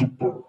supor